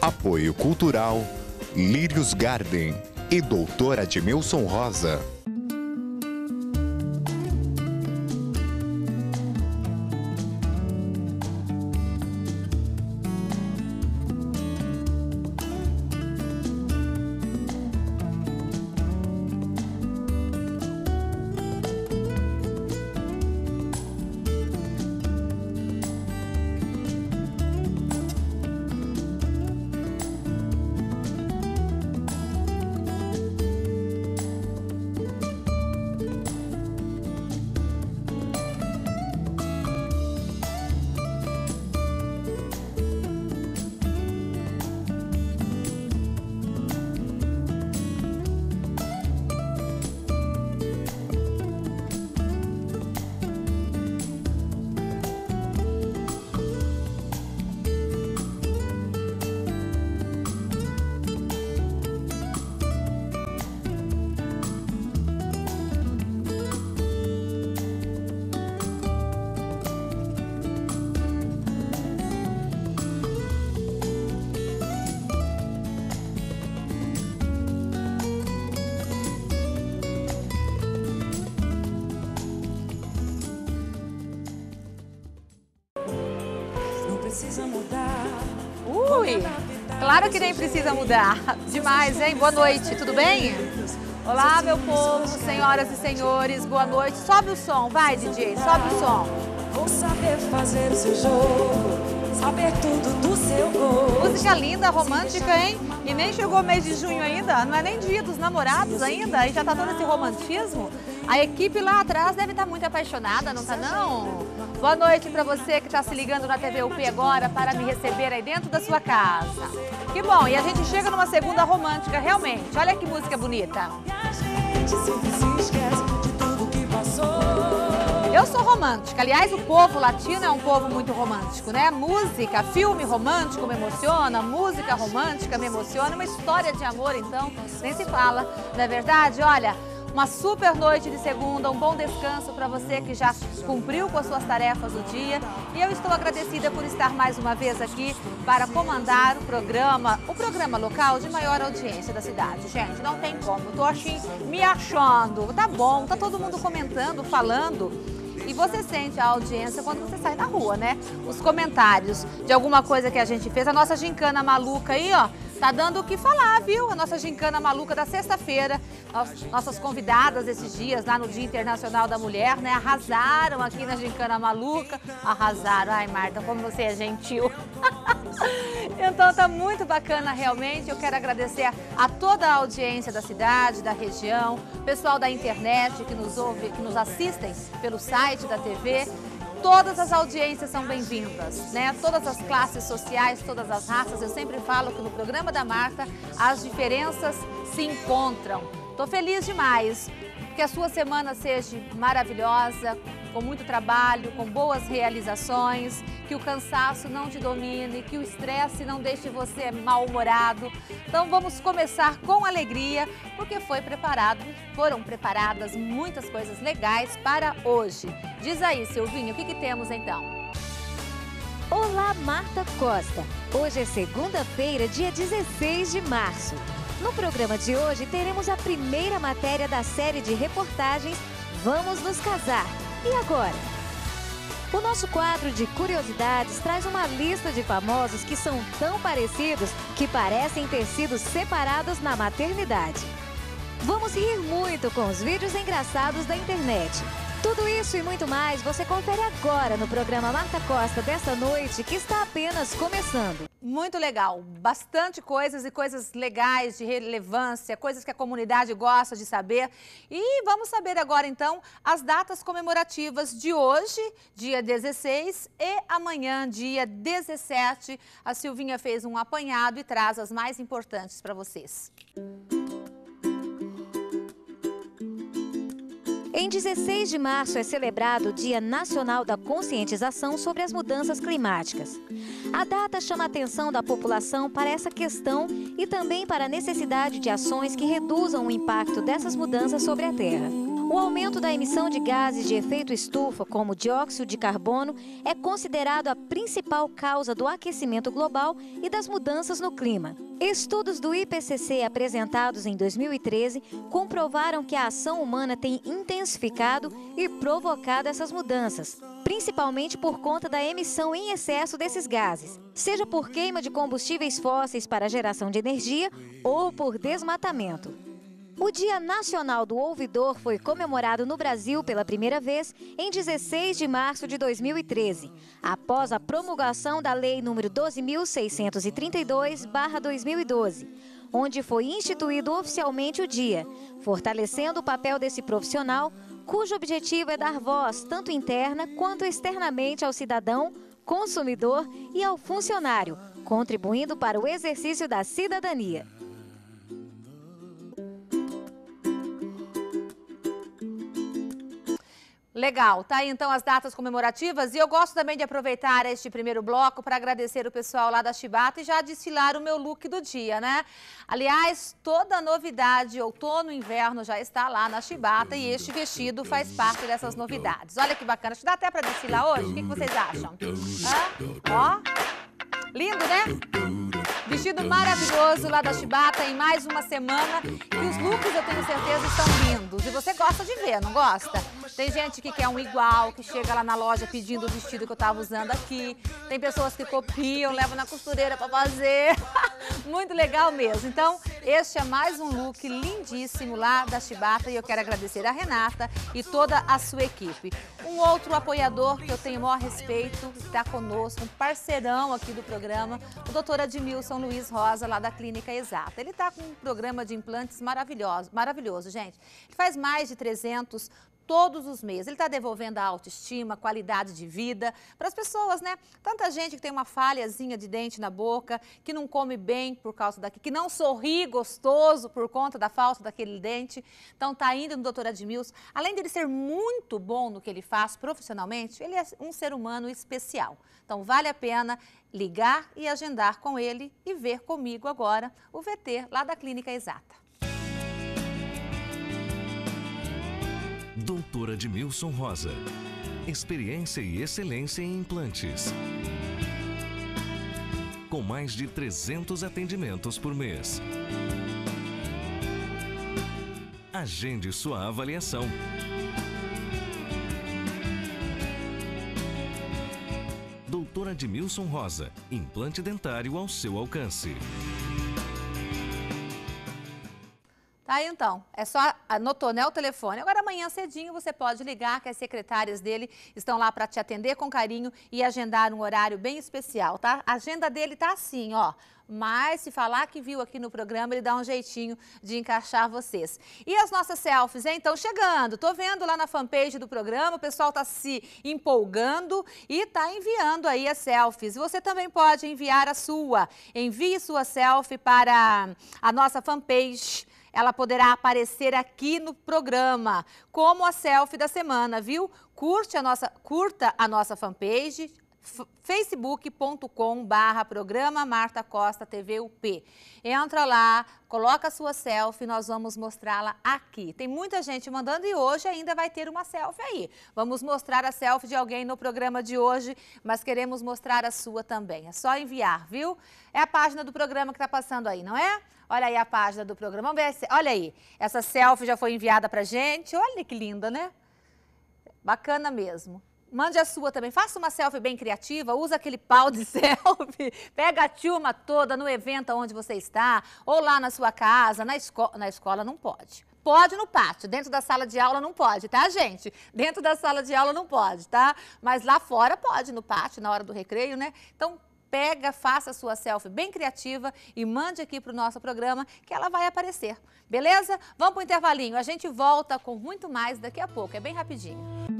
Apoio Cultural, Lírios Garden e Doutora Admilson Rosa. Ui, claro que nem precisa mudar. Demais, hein? Boa noite, tudo bem? Olá, meu povo, senhoras e senhores, boa noite. Sobe o som, vai, DJ, sobe o som. Vou saber fazer o seu jogo, saber tudo do seu gosto. Música linda, romântica, hein? E nem chegou o mês de junho ainda, não é nem dia dos namorados ainda, e já tá todo esse romantismo. A equipe lá atrás deve estar tá muito apaixonada, não tá não? Boa noite para você que está se ligando na TV UP agora para me receber aí dentro da sua casa. Que bom, e a gente chega numa segunda romântica, realmente. Olha que música bonita. Eu sou romântica. Aliás, o povo latino é um povo muito romântico, né? Música, filme romântico me emociona, música romântica me emociona, uma história de amor, então, nem se fala. Não é verdade? Olha, uma super noite de segunda, um bom descanso para você que já cumpriu com as suas tarefas do dia. E eu estou agradecida por estar mais uma vez aqui para comandar o programa, o programa local de maior audiência da cidade. Gente, não tem como, tô assim, me achando. Tá bom, tá todo mundo comentando, falando. E você sente a audiência quando você sai na rua, né? Os comentários de alguma coisa que a gente fez. A nossa gincana maluca aí, ó, tá dando o que falar, viu? A nossa gincana maluca da sexta-feira. Nossas convidadas esses dias, lá no Dia Internacional da Mulher, né? Arrasaram aqui na gincana maluca. Arrasaram. Ai, Marta, como você é gentil. então tá muito bacana realmente. Eu quero agradecer a toda a audiência da cidade, da região, pessoal da internet que nos ouve, que nos assistem pelo site da TV todas as audiências são bem-vindas, né? Todas as classes sociais, todas as raças. Eu sempre falo que no programa da Marta as diferenças se encontram. Tô feliz demais. Que a sua semana seja maravilhosa, com muito trabalho, com boas realizações, que o cansaço não te domine, que o estresse não deixe você mal-humorado. Então vamos começar com alegria, porque foi preparado, foram preparadas muitas coisas legais para hoje. Diz aí, Silvinho, o que, que temos então? Olá, Marta Costa. Hoje é segunda-feira, dia 16 de março. No programa de hoje teremos a primeira matéria da série de reportagens Vamos nos casar e agora? O nosso quadro de curiosidades traz uma lista de famosos que são tão parecidos que parecem ter sido separados na maternidade. Vamos rir muito com os vídeos engraçados da internet. Tudo isso e muito mais você confere agora no programa Marta Costa desta noite, que está apenas começando. Muito legal, bastante coisas e coisas legais de relevância, coisas que a comunidade gosta de saber. E vamos saber agora então as datas comemorativas de hoje, dia 16, e amanhã, dia 17. A Silvinha fez um apanhado e traz as mais importantes para vocês. Música Em 16 de março é celebrado o Dia Nacional da Conscientização sobre as Mudanças Climáticas. A data chama a atenção da população para essa questão e também para a necessidade de ações que reduzam o impacto dessas mudanças sobre a Terra. O aumento da emissão de gases de efeito estufa, como dióxido de carbono, é considerado a principal causa do aquecimento global e das mudanças no clima. Estudos do IPCC apresentados em 2013 comprovaram que a ação humana tem intensificado e provocado essas mudanças, principalmente por conta da emissão em excesso desses gases, seja por queima de combustíveis fósseis para geração de energia ou por desmatamento. O Dia Nacional do Ouvidor foi comemorado no Brasil pela primeira vez em 16 de março de 2013, após a promulgação da Lei nº 12.632-2012, onde foi instituído oficialmente o dia, fortalecendo o papel desse profissional, cujo objetivo é dar voz tanto interna quanto externamente ao cidadão, consumidor e ao funcionário, contribuindo para o exercício da cidadania. Legal, tá aí então as datas comemorativas e eu gosto também de aproveitar este primeiro bloco para agradecer o pessoal lá da Chibata e já desfilar o meu look do dia, né? Aliás, toda novidade, outono e inverno já está lá na Chibata e este vestido faz parte dessas novidades. Olha que bacana, acho que dá até para desfilar hoje, o que, que vocês acham? Hã? Ó, lindo, né? Vestido maravilhoso lá da Chibata em mais uma semana. E os looks, eu tenho certeza, estão lindos. E você gosta de ver, não gosta? Tem gente que quer um igual, que chega lá na loja pedindo o vestido que eu estava usando aqui. Tem pessoas que copiam, levam na costureira para fazer. Muito legal mesmo. Então, este é mais um look lindíssimo lá da Chibata e eu quero agradecer a Renata e toda a sua equipe. Um outro apoiador que eu tenho o maior respeito, está conosco, um parceirão aqui do programa, o doutor Admilson Luiz Rosa, lá da Clínica Exata. Ele está com um programa de implantes maravilhoso, maravilhoso, gente. Ele faz mais de 300 todos os meses. Ele está devolvendo a autoestima, qualidade de vida para as pessoas, né? Tanta gente que tem uma falhazinha de dente na boca, que não come bem por causa daqui, que não sorri gostoso por conta da falta daquele dente. Então tá indo no doutor Admilson. Além de ele ser muito bom no que ele faz profissionalmente, ele é um ser humano especial. Então vale a pena ligar e agendar com ele e ver comigo agora o VT lá da Clínica Exata. Doutora Edmilson Rosa. Experiência e excelência em implantes. Com mais de 300 atendimentos por mês. Agende sua avaliação. Doutora Edmilson Rosa. Implante dentário ao seu alcance. Tá então, é só anotou né, o telefone. Agora amanhã cedinho você pode ligar que as secretárias dele estão lá para te atender com carinho e agendar um horário bem especial, tá? A agenda dele tá assim, ó. Mas se falar que viu aqui no programa, ele dá um jeitinho de encaixar vocês. E as nossas selfies, hein? Estão chegando. Tô vendo lá na fanpage do programa, o pessoal tá se empolgando e tá enviando aí as selfies. Você também pode enviar a sua. Envie sua selfie para a nossa fanpage ela poderá aparecer aqui no programa, como a selfie da semana, viu? Curte a nossa, curta a nossa fanpage, facebook.com barra programa Marta Costa TV UP. Entra lá, coloca a sua selfie, nós vamos mostrá-la aqui. Tem muita gente mandando e hoje ainda vai ter uma selfie aí. Vamos mostrar a selfie de alguém no programa de hoje, mas queremos mostrar a sua também. É só enviar, viu? É a página do programa que está passando aí, não é? Olha aí a página do programa. Ver, olha aí. Essa selfie já foi enviada pra gente. Olha que linda, né? Bacana mesmo. Mande a sua também. Faça uma selfie bem criativa, usa aquele pau de selfie, pega a turma toda no evento onde você está, ou lá na sua casa, na, esco na escola não pode. Pode no pátio, dentro da sala de aula não pode, tá, gente? Dentro da sala de aula não pode, tá? Mas lá fora pode, no pátio, na hora do recreio, né? Então, pega, faça a sua selfie bem criativa e mande aqui para o nosso programa que ela vai aparecer. Beleza? Vamos para o intervalinho. A gente volta com muito mais daqui a pouco. É bem rapidinho.